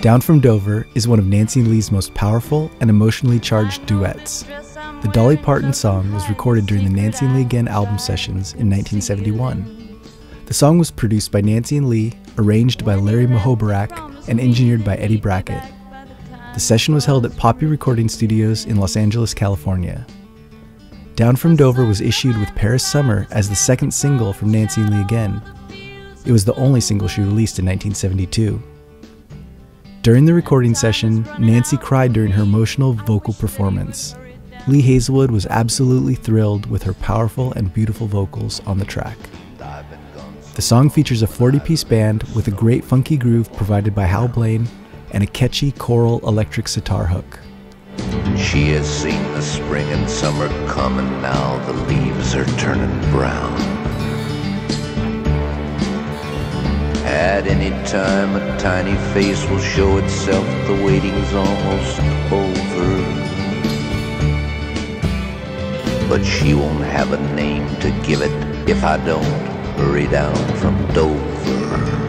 Down from Dover is one of Nancy Lee's most powerful and emotionally charged duets. The Dolly Parton song was recorded during the Nancy and Lee Again album sessions in 1971. The song was produced by Nancy and Lee, arranged by Larry Muhoberac, and engineered by Eddie Brackett. The session was held at Poppy Recording Studios in Los Angeles, California. Down from Dover was issued with Paris Summer as the second single from Nancy and Lee Again. It was the only single she released in 1972. During the recording session, Nancy cried during her emotional vocal performance. Lee Hazlewood was absolutely thrilled with her powerful and beautiful vocals on the track. The song features a 40 piece band with a great funky groove provided by Hal Blaine and a catchy Coral electric sitar hook. She has seen the spring and summer come, and now the leaves are turning brown. At any time, a tiny face will show itself. The waiting's almost over. But she won't have a name to give it if I don't hurry down from Dover.